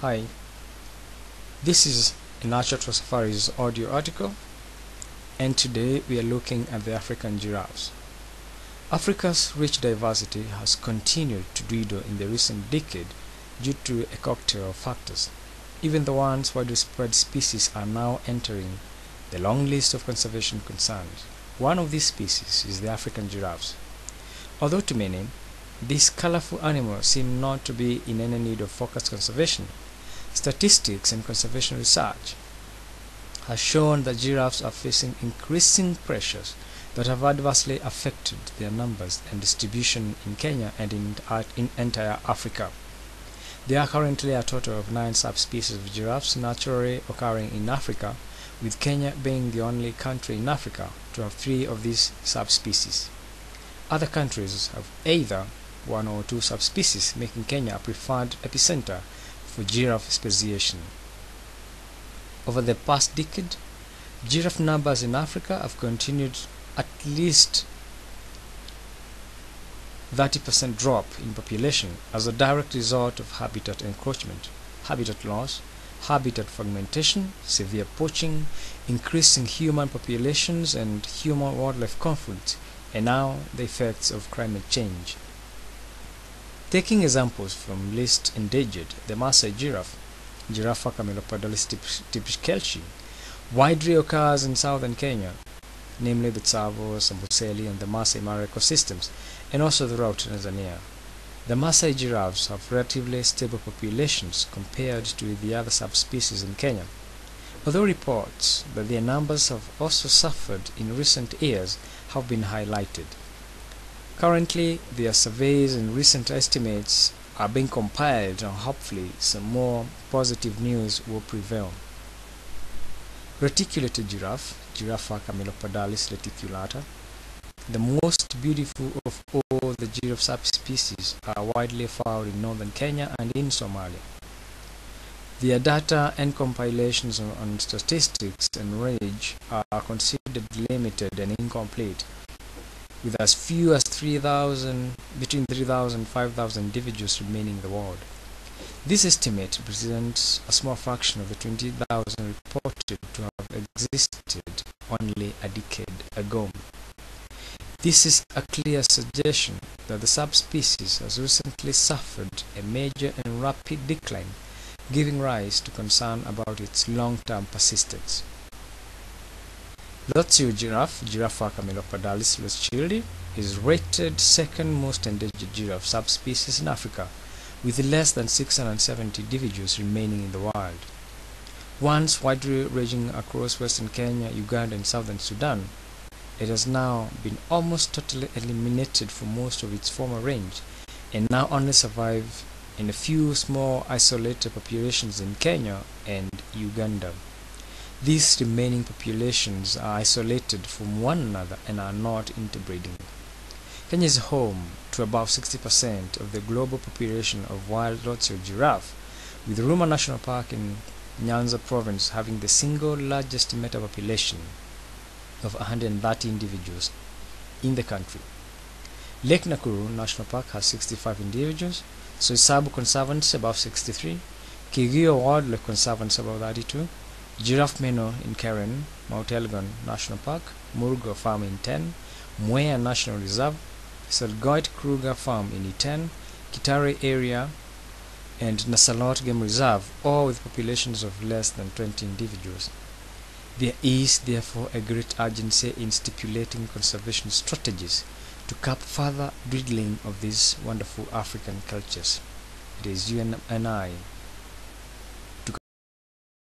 Hi, this is a Natural Safaris audio article and today we are looking at the African giraffes. Africa's rich diversity has continued to dwindle in the recent decade due to a cocktail of factors. Even the once widespread species are now entering the long list of conservation concerns. One of these species is the African giraffes. Although to many, these colorful animals seem not to be in any need of focused conservation, Statistics and conservation research has shown that giraffes are facing increasing pressures that have adversely affected their numbers and distribution in Kenya and in, in entire Africa. There are currently a total of nine subspecies of giraffes naturally occurring in Africa, with Kenya being the only country in Africa to have three of these subspecies. Other countries have either one or two subspecies, making Kenya a preferred epicenter for giraffe speciation. Over the past decade, giraffe numbers in Africa have continued at least 30% drop in population as a direct result of habitat encroachment, habitat loss, habitat fragmentation, severe poaching, increasing human populations and human-wildlife conflict, and now the effects of climate change. Taking examples from least endangered, the Maasai giraffe, Giraffa camelopardalis tippelskirchi, widely occurs in southern Kenya, namely the Tsavo, Amboseli, and the Maasai Mara ecosystems, and also throughout Tanzania. The Maasai giraffes have relatively stable populations compared to the other subspecies in Kenya, although reports that their numbers have also suffered in recent years have been highlighted. Currently, their surveys and recent estimates are being compiled and hopefully some more positive news will prevail. Reticulated giraffe, Giraffa camelopardalis reticulata, the most beautiful of all the giraffe subspecies are widely found in northern Kenya and in Somalia. Their data and compilations on statistics and range are considered limited and incomplete with as few as 3,000, between 3,000 and 5,000 individuals remaining in the world. This estimate represents a small fraction of the 20,000 reported to have existed only a decade ago. This is a clear suggestion that the subspecies has recently suffered a major and rapid decline, giving rise to concern about its long-term persistence. Lazio giraffe, Giraffa camelopardalis rothschildi, is rated second most endangered giraffe subspecies in Africa, with less than 670 individuals remaining in the wild. Once widely ranging across western Kenya, Uganda, and southern Sudan, it has now been almost totally eliminated from most of its former range, and now only survive in a few small isolated populations in Kenya and Uganda. These remaining populations are isolated from one another and are not interbreeding. Kenya is home to about 60% of the global population of wild Lotso giraffe, with Ruma National Park in Nyanza province having the single largest meta population of 130 individuals in the country. Lake Nakuru National Park has 65 individuals, Soysambu Conservancy above 63, Kigio Wildlife Conservancy above 32, Giraffe Manor in Karen, Mount Elgon National Park, Murgo Farm in 10, Mwea National Reserve, Selgoit Kruger Farm in Iten, Kitale area, and Nasalot Game Reserve, all with populations of less than 20 individuals. There is therefore a great urgency in stipulating conservation strategies to curb further dwindling of these wonderful African cultures. It is you and I